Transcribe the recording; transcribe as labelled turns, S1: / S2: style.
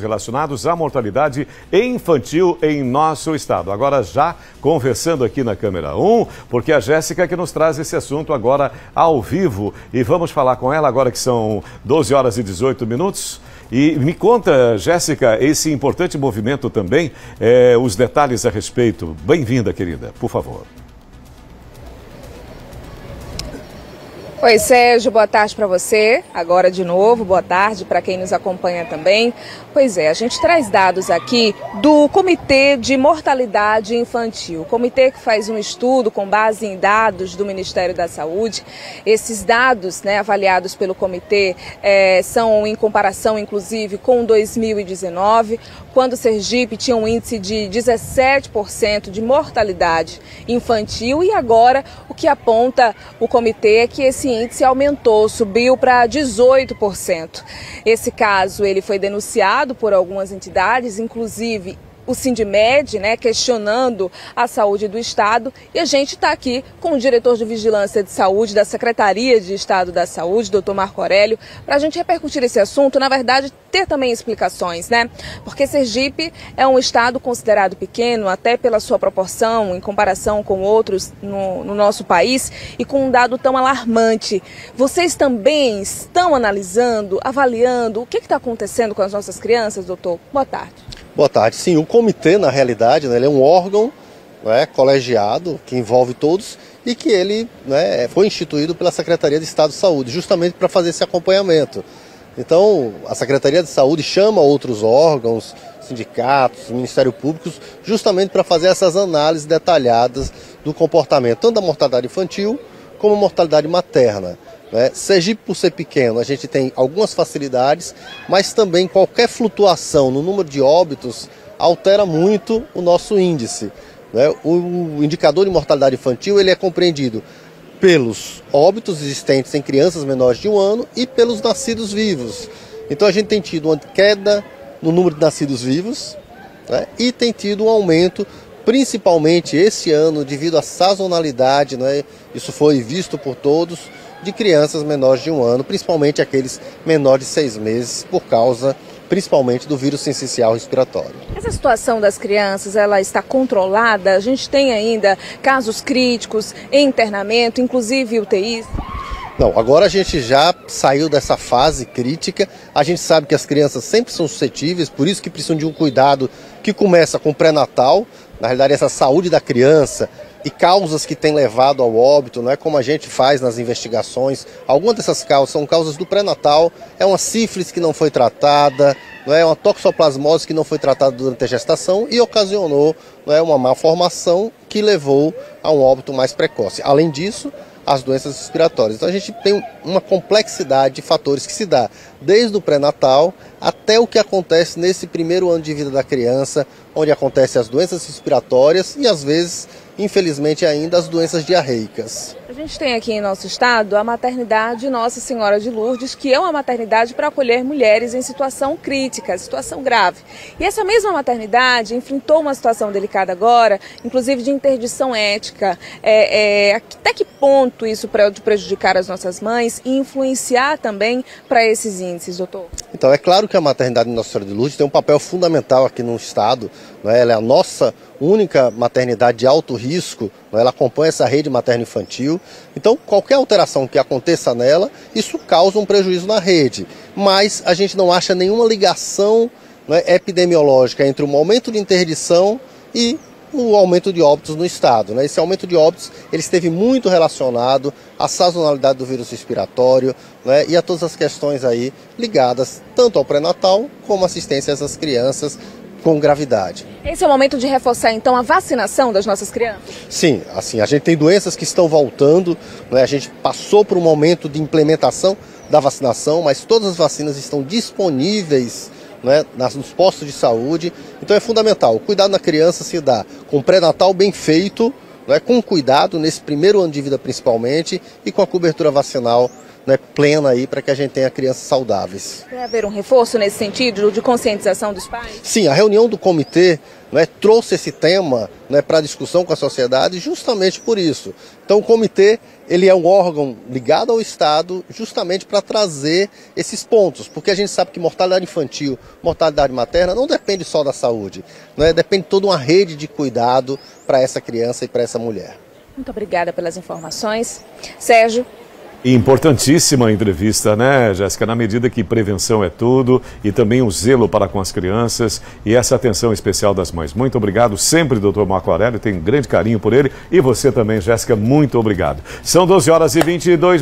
S1: relacionados à mortalidade infantil em nosso estado. Agora já conversando aqui na câmera 1, porque a Jéssica que nos traz esse assunto agora ao vivo e vamos falar com ela agora que são 12 horas e 18 minutos. E me conta, Jéssica, esse importante movimento também, é, os detalhes a respeito. Bem-vinda, querida, por favor.
S2: Oi, Sérgio, boa tarde para você. Agora de novo, boa tarde para quem nos acompanha também. Pois é, a gente traz dados aqui do Comitê de Mortalidade Infantil, comitê que faz um estudo com base em dados do Ministério da Saúde. Esses dados, né, avaliados pelo comitê, é, são em comparação, inclusive, com 2019, quando Sergipe tinha um índice de 17% de mortalidade infantil e agora o que aponta o comitê é que esse índice aumentou, subiu para 18%. Esse caso ele foi denunciado por algumas entidades, inclusive o Sindmed, né, questionando a saúde do Estado. E a gente está aqui com o diretor de Vigilância de Saúde da Secretaria de Estado da Saúde, doutor Marco Aurélio, para a gente repercutir esse assunto, na verdade, ter também explicações, né? Porque Sergipe é um estado considerado pequeno, até pela sua proporção, em comparação com outros no, no nosso país, e com um dado tão alarmante. Vocês também estão analisando, avaliando o que está acontecendo com as nossas crianças, doutor? Boa tarde.
S3: Boa tarde. Sim, o comitê, na realidade, né, ele é um órgão né, colegiado que envolve todos e que ele né, foi instituído pela Secretaria de Estado de Saúde, justamente para fazer esse acompanhamento. Então, a Secretaria de Saúde chama outros órgãos, sindicatos, Ministério Público, justamente para fazer essas análises detalhadas do comportamento, tanto da mortalidade infantil como mortalidade materna. Né? Sergipe, por ser pequeno, a gente tem algumas facilidades, mas também qualquer flutuação no número de óbitos altera muito o nosso índice. Né? O indicador de mortalidade infantil ele é compreendido pelos óbitos existentes em crianças menores de um ano e pelos nascidos vivos. Então a gente tem tido uma queda no número de nascidos vivos né? e tem tido um aumento, principalmente esse ano, devido à sazonalidade, né? isso foi visto por todos de crianças menores de um ano, principalmente aqueles menores de seis meses, por causa principalmente do vírus sensicial respiratório.
S2: Essa situação das crianças, ela está controlada? A gente tem ainda casos críticos internamento, inclusive UTIs?
S3: Não, agora a gente já saiu dessa fase crítica. A gente sabe que as crianças sempre são suscetíveis, por isso que precisam de um cuidado que começa com o pré-natal. Na realidade, essa saúde da criança, e causas que têm levado ao óbito, não é como a gente faz nas investigações. Algumas dessas causas são causas do pré-natal, é uma sífilis que não foi tratada, não é uma toxoplasmose que não foi tratada durante a gestação e ocasionou não é uma malformação que levou a um óbito mais precoce. Além disso, as doenças respiratórias. Então a gente tem uma complexidade de fatores que se dá desde o pré-natal até o que acontece nesse primeiro ano de vida da criança, onde acontecem as doenças respiratórias e às vezes infelizmente ainda as doenças diarreicas.
S2: A gente tem aqui em nosso estado a maternidade Nossa Senhora de Lourdes, que é uma maternidade para acolher mulheres em situação crítica, situação grave. E essa mesma maternidade enfrentou uma situação delicada agora, inclusive de interdição ética. É, é, até que ponto isso pode prejudicar as nossas mães e influenciar também para esses índices, doutor?
S3: Então, é claro que a maternidade Nossa Senhora de Lourdes tem um papel fundamental aqui no estado. Né? Ela é a nossa única maternidade de alto risco, né? ela acompanha essa rede materno-infantil. Então, qualquer alteração que aconteça nela, isso causa um prejuízo na rede. Mas a gente não acha nenhuma ligação né, epidemiológica entre o aumento de interdição e o aumento de óbitos no estado. Né? Esse aumento de óbitos ele esteve muito relacionado à sazonalidade do vírus respiratório né? e a todas as questões aí ligadas tanto ao pré-natal como assistência a essas crianças com gravidade.
S2: Esse é o momento de reforçar então a vacinação das nossas crianças?
S3: Sim, assim, a gente tem doenças que estão voltando, né? a gente passou por um momento de implementação da vacinação, mas todas as vacinas estão disponíveis né, nos postos de saúde. Então é fundamental, o cuidado na criança se dá com pré-natal bem feito, né, com cuidado nesse primeiro ano de vida principalmente, e com a cobertura vacinal né, plena aí para que a gente tenha crianças saudáveis.
S2: Vai haver um reforço nesse sentido de conscientização dos pais?
S3: Sim, a reunião do comitê né, trouxe esse tema né, para discussão com a sociedade justamente por isso. Então o comitê ele é um órgão ligado ao Estado justamente para trazer esses pontos, porque a gente sabe que mortalidade infantil, mortalidade materna não depende só da saúde, né, depende de toda uma rede de cuidado para essa criança e para essa mulher.
S2: Muito obrigada pelas informações. Sérgio,
S1: Importantíssima entrevista, né, Jéssica? Na medida que prevenção é tudo e também o zelo para com as crianças e essa atenção especial das mães. Muito obrigado sempre, doutor Marco Aurélio, tenho um grande carinho por ele e você também, Jéssica, muito obrigado. São 12 horas e 22 minutos.